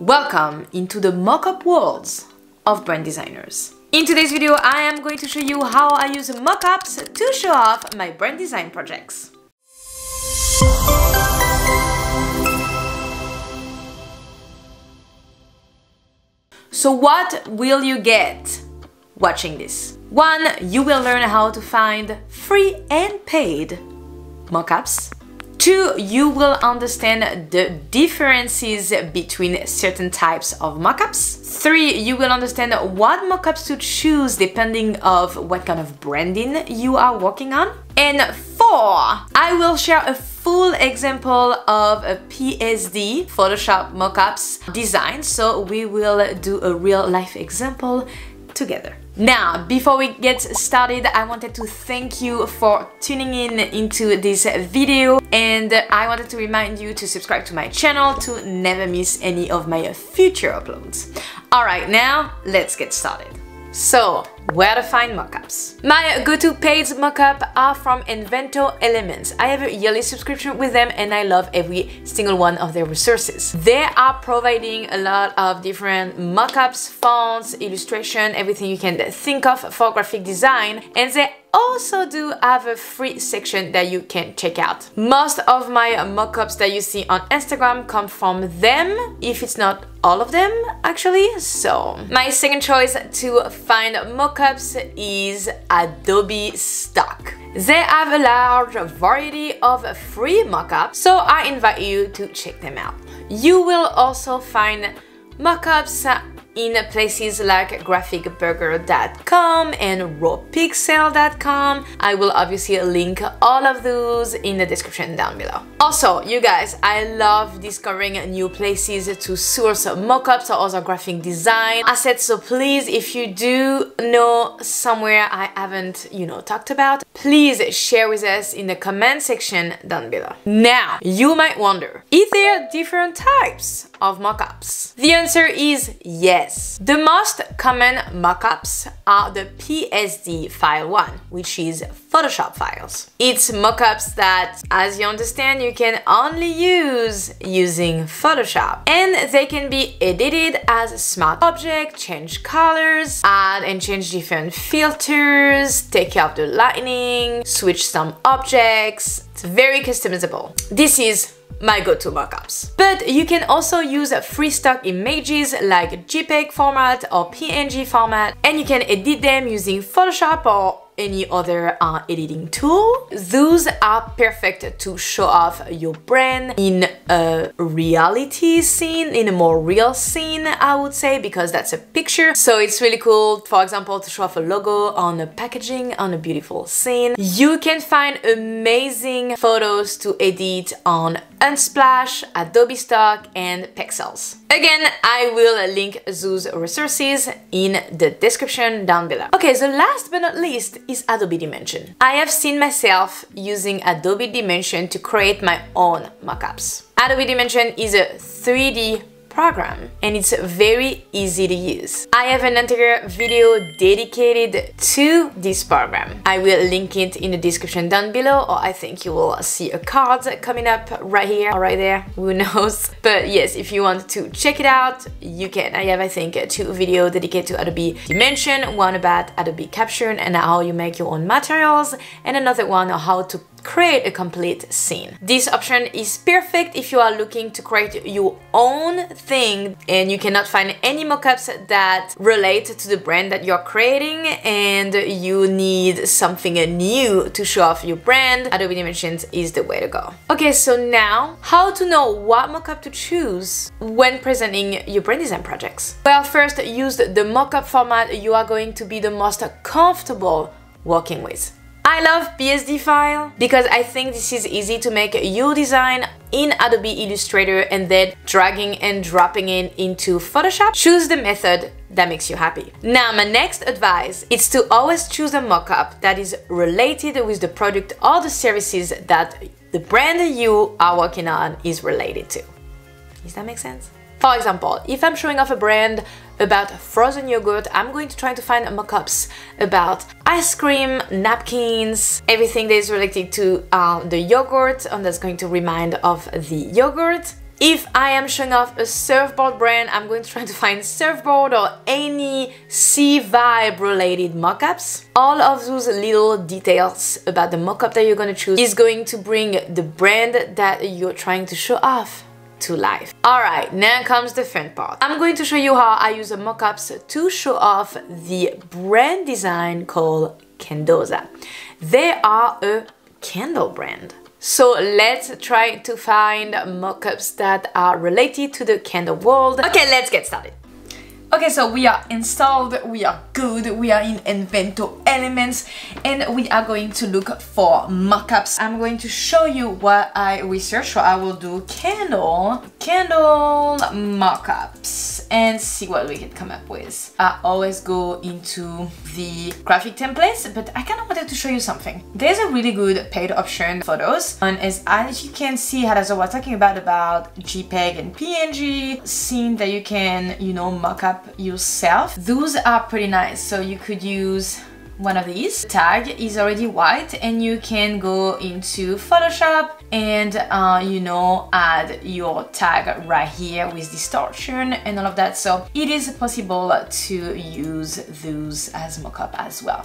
Welcome into the mockup worlds of brand designers. In today's video, I am going to show you how I use mockups to show off my brand design projects. So what will you get watching this? One, you will learn how to find free and paid mockups. Two, you will understand the differences between certain types of mockups. Three, you will understand what mockups to choose depending of what kind of branding you are working on. And four, I will share a full example of a PSD Photoshop mockups design. So we will do a real life example together. Now, before we get started, I wanted to thank you for tuning in into this video and I wanted to remind you to subscribe to my channel to never miss any of my future uploads. Alright, now let's get started. So, where to find mockups. My go-to paid mockup are from Envato Elements. I have a yearly subscription with them and I love every single one of their resources. They are providing a lot of different mockups, fonts, illustration, everything you can think of for graphic design and they also do have a free section that you can check out. Most of my mockups that you see on Instagram come from them, if it's not all of them actually. So my second choice to find mockups mockups is Adobe Stock. They have a large variety of free mockups, so I invite you to check them out. You will also find mockups in places like graphicburger.com and rawpixel.com. I will obviously link all of those in the description down below. Also, you guys, I love discovering new places to source mockups or other graphic design assets, so please, if you do know somewhere I haven't, you know, talked about, please share with us in the comment section down below. Now, you might wonder, if there different types of mockups? The answer is yes. The most common mockups are the PSD file one, which is Photoshop files. It's mockups that, as you understand, you can only use using Photoshop. And they can be edited as a smart object, change colors, add and change different filters, take care of the lighting, switch some objects. It's very customizable. This is my go-to mockups. But you can also use free stock images like JPEG format or PNG format and you can edit them using Photoshop or any other uh, editing tool. Those are perfect to show off your brand in a reality scene, in a more real scene, I would say, because that's a picture. So it's really cool, for example, to show off a logo on a packaging on a beautiful scene. You can find amazing photos to edit on Unsplash, Adobe Stock, and Pexels. Again, I will link those resources in the description down below. Okay, so last but not least is Adobe Dimension. I have seen myself using Adobe Dimension to create my own mockups. Adobe Dimension is a 3D program and it's very easy to use. I have an entire video dedicated to this program. I will link it in the description down below or I think you will see a card coming up right here or right there, who knows. But yes, if you want to check it out, you can. I have I think two videos dedicated to Adobe Dimension, one about Adobe Capture and how you make your own materials and another one on how to create a complete scene. This option is perfect if you are looking to create your own thing and you cannot find any mockups that relate to the brand that you're creating and you need something new to show off your brand, Adobe Dimensions is the way to go. Okay, so now how to know what mockup to choose when presenting your brand design projects? Well, first use the mockup format you are going to be the most comfortable working with. I love PSD file because I think this is easy to make your design in Adobe Illustrator and then dragging and dropping it into Photoshop. Choose the method that makes you happy. Now, my next advice is to always choose a mockup that is related with the product or the services that the brand you are working on is related to. Does that make sense? For example, if I'm showing off a brand about frozen yogurt, I'm going to try to find mockups about ice cream, napkins, everything that is related to uh, the yogurt and that's going to remind of the yogurt. If I am showing off a surfboard brand, I'm going to try to find surfboard or any sea vibe related mockups. All of those little details about the mockup that you're going to choose is going to bring the brand that you're trying to show off to life. Alright, now comes the fun part. I'm going to show you how I use mockups to show off the brand design called Kendoza. They are a candle brand. So let's try to find mockups that are related to the candle world. Okay, let's get started. Okay, so we are installed, we are good, we are in Envato Elements, and we are going to look for mockups. I'm going to show you what I researched, so I will do candle, candle mockups, and see what we can come up with. I always go into the graphic templates, but I kind of wanted to show you something. There's a really good paid option for those, and as, as you can see, I was talking about, about JPEG and PNG, seeing that you can, you know, mock up yourself. Those are pretty nice. So you could use one of these. The tag is already white and you can go into Photoshop and uh, you know add your tag right here with distortion and all of that so it is possible to use those as mockup as well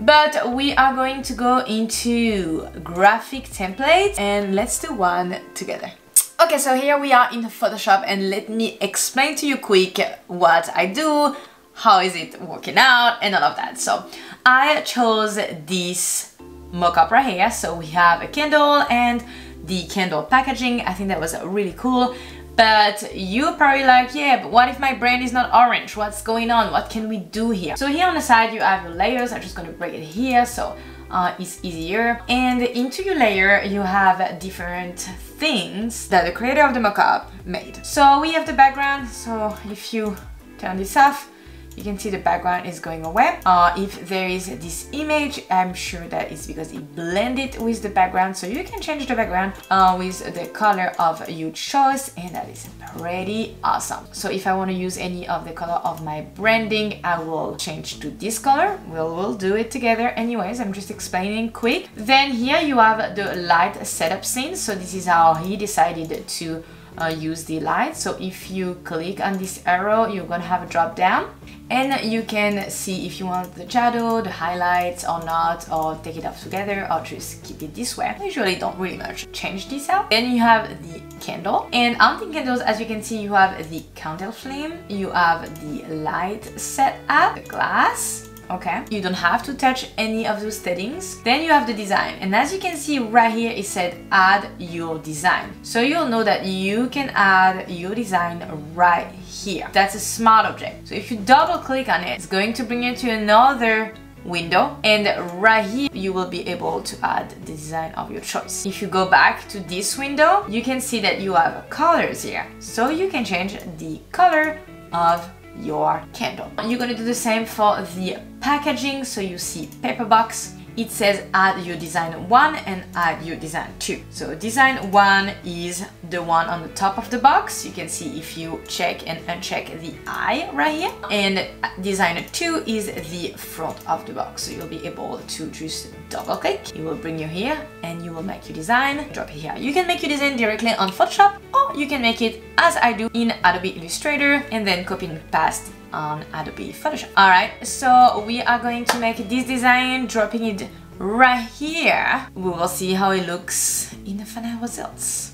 but we are going to go into graphic templates and let's do one together Okay, so here we are in Photoshop and let me explain to you quick what I do, how is it working out and all of that. So I chose this mockup right here. So we have a candle and the candle packaging. I think that was really cool. But you're probably like, yeah, but what if my brand is not orange? What's going on? What can we do here? So here on the side you have your layers. I'm just gonna break it here. So uh, is easier. And into your layer, you have different things that the creator of the mockup made. So we have the background. So if you turn this off, you can see the background is going away. Uh, if there is this image, I'm sure that it's because it blended with the background. So you can change the background uh, with the color of your choice and that is pretty awesome. So if I want to use any of the color of my branding, I will change to this color. We'll, we'll do it together anyways. I'm just explaining quick. Then here you have the light setup scene. So this is how he decided to uh, use the light. So if you click on this arrow, you're gonna have a drop down and you can see if you want the shadow, the highlights or not, or take it off together or just keep it this way. Usually don't really much change this out. Then you have the candle. And on the candles, as you can see, you have the candle flame, you have the light set up, the glass, okay? You don't have to touch any of those settings. Then you have the design. And as you can see right here it said add your design. So you'll know that you can add your design right here. That's a smart object. So if you double click on it it's going to bring you to another window. And right here you will be able to add the design of your choice. If you go back to this window you can see that you have colors here. So you can change the color of your candle. You're gonna do the same for the packaging. So you see paper box, it says add your design 1 and add your design 2. So design 1 is the one on the top of the box. You can see if you check and uncheck the eye right here. And design 2 is the front of the box. So you'll be able to just double click. It will bring you here and you will make your design, drop it here. You can make your design directly on Photoshop you can make it as I do in Adobe Illustrator and then copy and paste on Adobe Photoshop. Alright, so we are going to make this design, dropping it right here. We will see how it looks in the final results.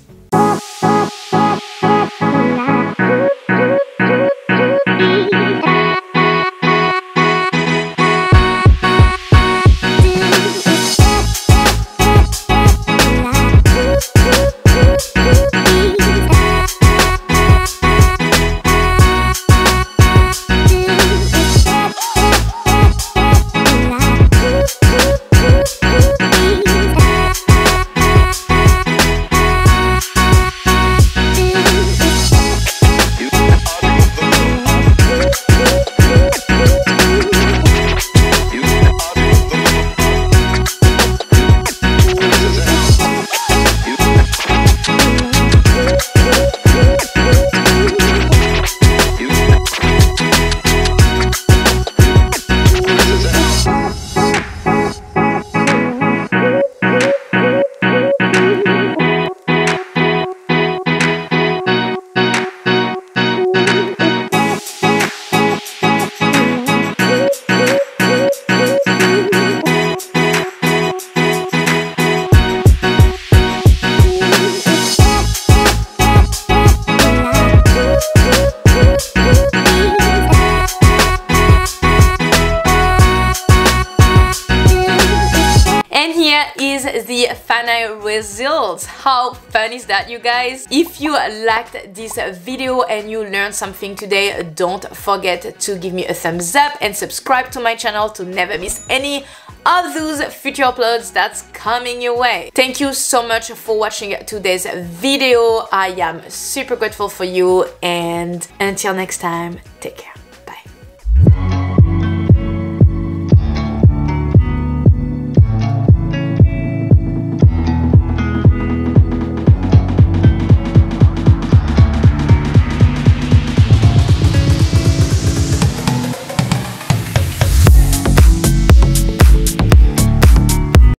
Results. How fun is that, you guys? If you liked this video and you learned something today, don't forget to give me a thumbs up and subscribe to my channel to never miss any of those future uploads that's coming your way. Thank you so much for watching today's video. I am super grateful for you and until next time, take care.